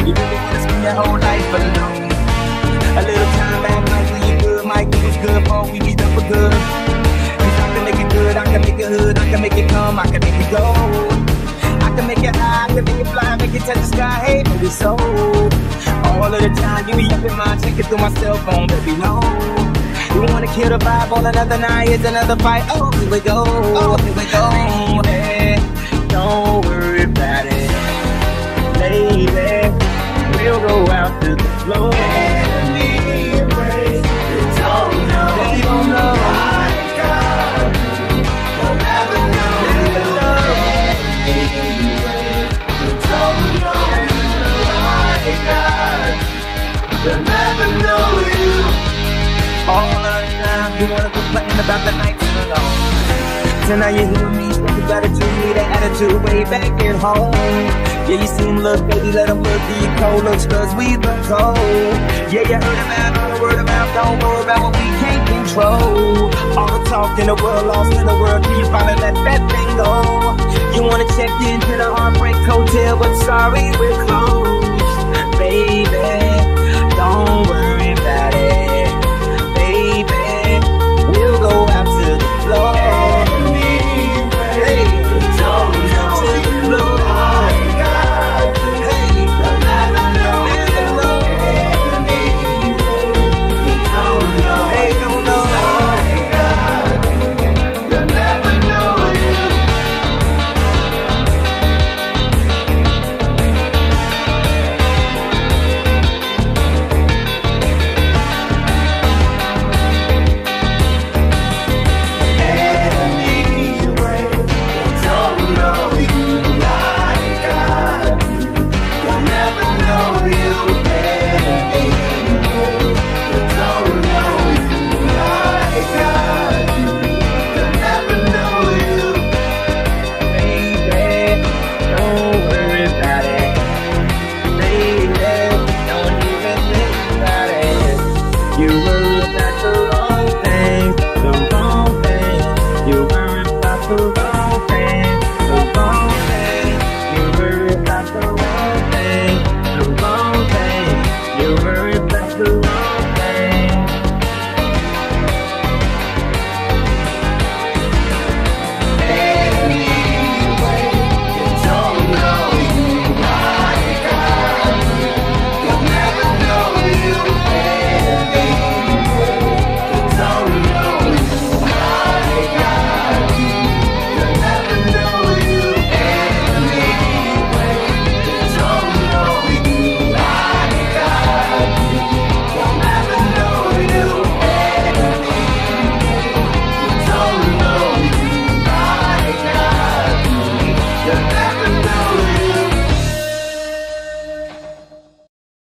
you really wanna spend your whole life alone? A little time back might do you good, might do us good, before we be done for good. Cause I can make it good, I can make it hood, I can make it come, I can make it go. I can make it high, I can make it fly, make it touch the sky, hey baby, so all of the time you be up in my it through my cell phone, baby, no. You wanna kill the vibe on another night, it's another fight. Oh, here we go, oh, here we go, out to the floor. They don't know. I God Don't ever know you All of the time you know I God Don't never know you All you wanna complain about the nights alone. So now you hear me, me way back at home. Yeah, you seem look, baby, let them look at your cold looks, cause we look cold. Yeah, you heard about all the word about, don't worry about what we can't control. All the talk in the world, lost in the world, can you finally let that thing go? You wanna check into the Heartbreak Hotel, but sorry, we're closed. Baby,